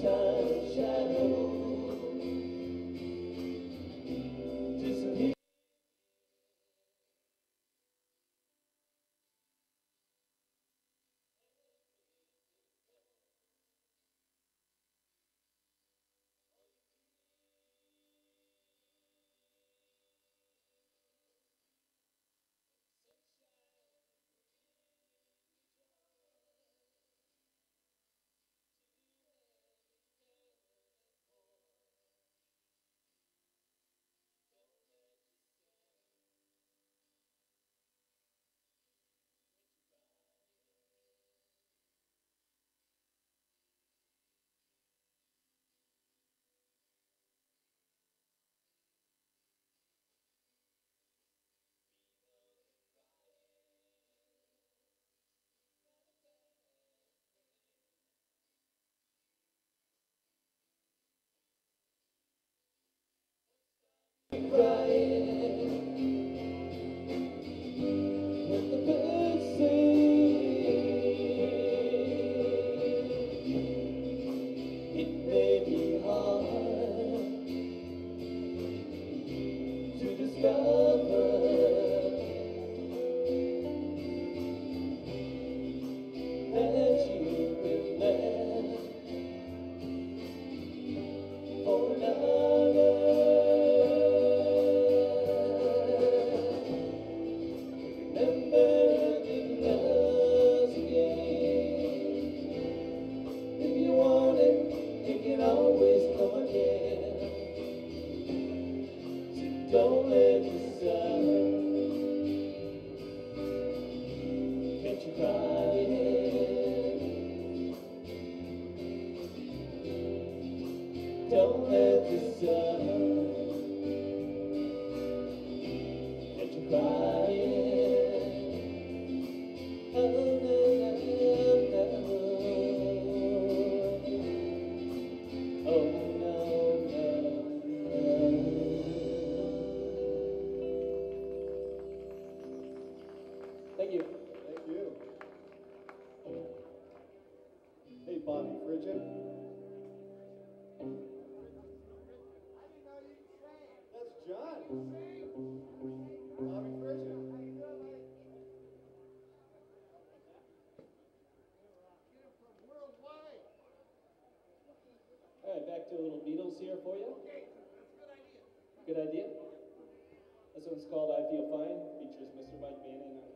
just shadow. Yeah. a little Beatles here for you. Okay, that's a good idea. Good idea? This one's called I Feel Fine, features Mr. Mike Manning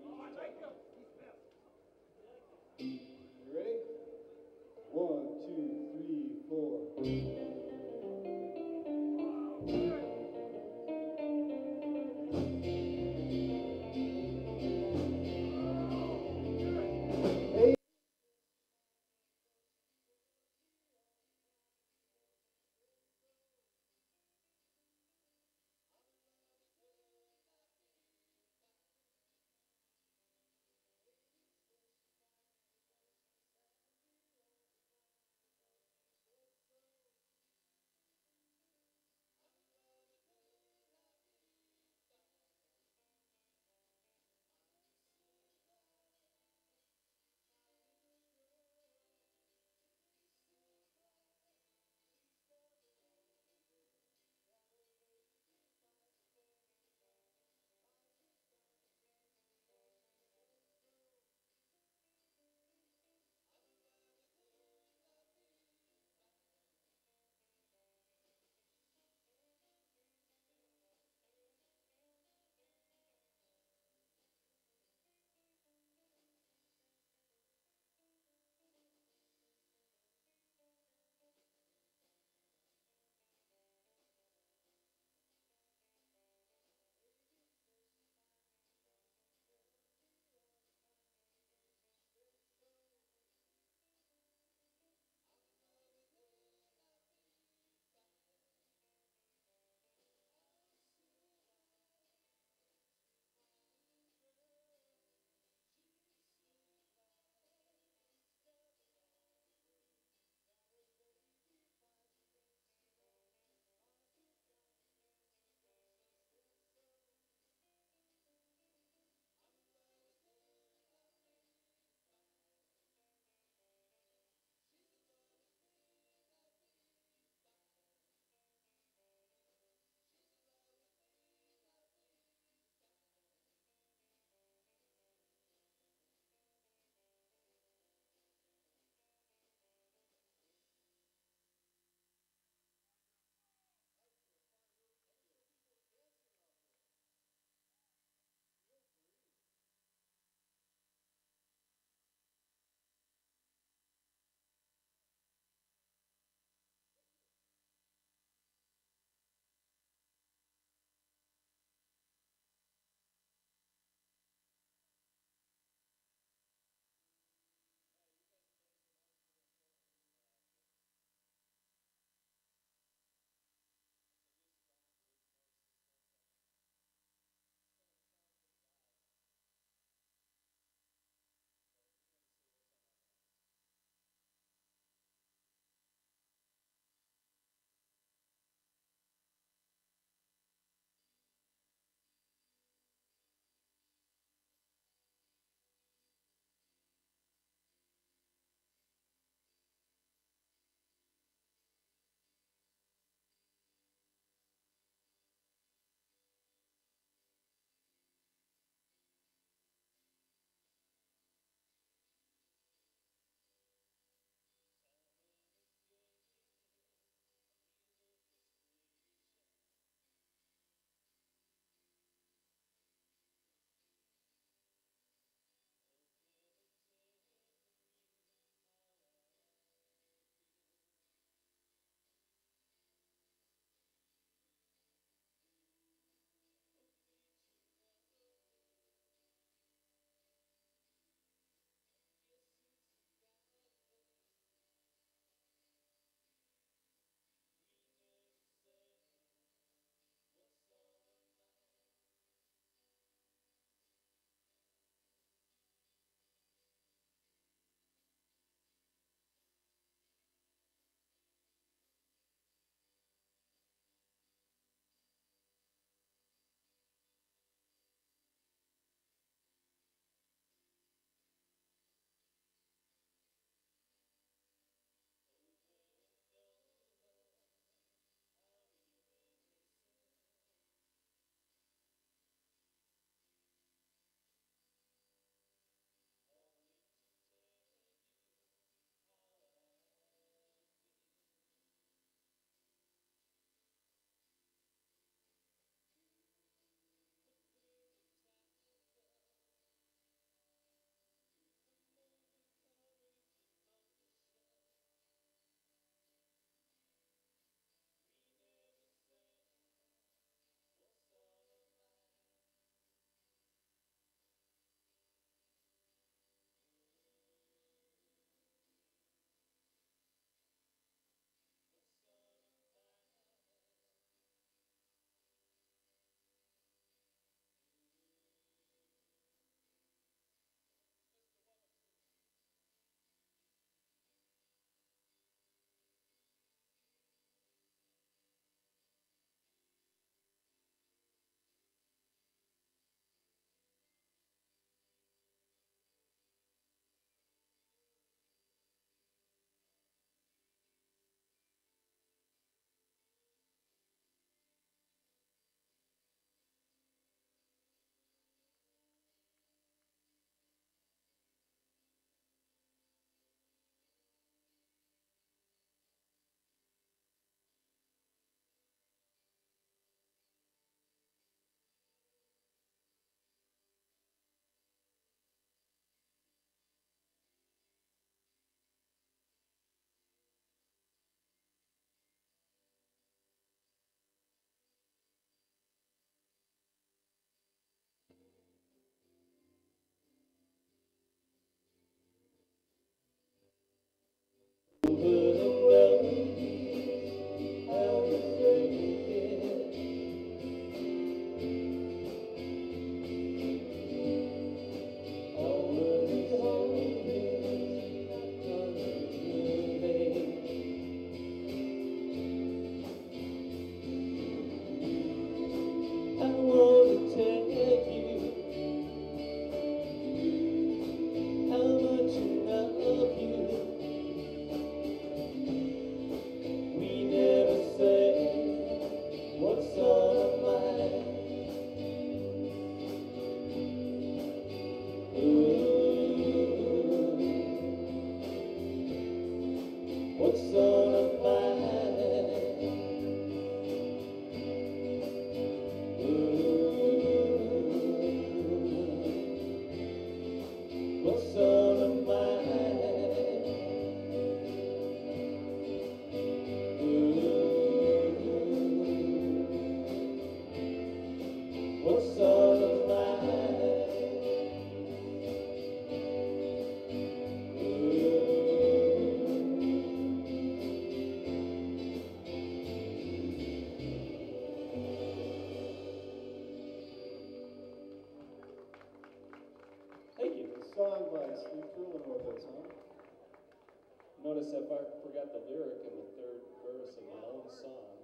Notice I forgot the lyric in the third verse of my own song.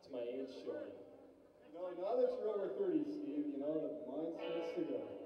It's my age showing. No, now that you're over 30, Steve, you know, the mind starts to go.